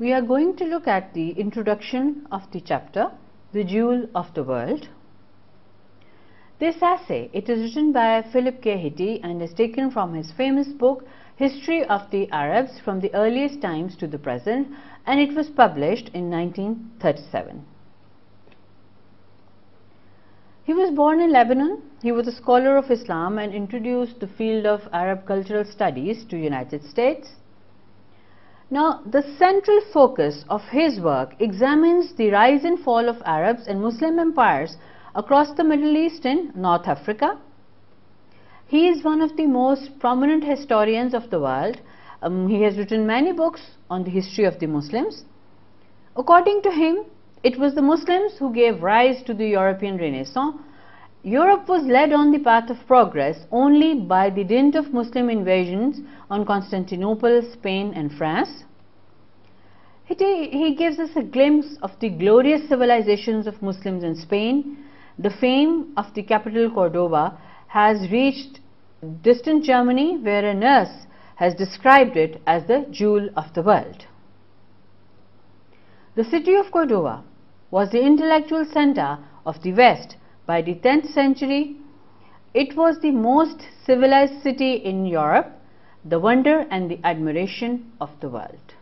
we are going to look at the introduction of the chapter, The Jewel of the World. This essay, it is written by Philip K. Hitti and is taken from his famous book, History of the Arabs from the earliest times to the present and it was published in 1937. He was born in Lebanon. He was a scholar of Islam and introduced the field of Arab cultural studies to United States. Now, the central focus of his work examines the rise and fall of Arabs and Muslim empires across the Middle East and North Africa. He is one of the most prominent historians of the world. Um, he has written many books on the history of the Muslims. According to him, it was the Muslims who gave rise to the European Renaissance. Europe was led on the path of progress only by the dint of Muslim invasions on Constantinople, Spain and France. He, gives us a glimpse of the glorious civilizations of Muslims in Spain. The fame of the capital Cordoba has reached distant Germany where a nurse has described it as the jewel of the world. The city of Cordoba was the intellectual center of the West by the 10th century. It was the most civilized city in Europe, the wonder and the admiration of the world.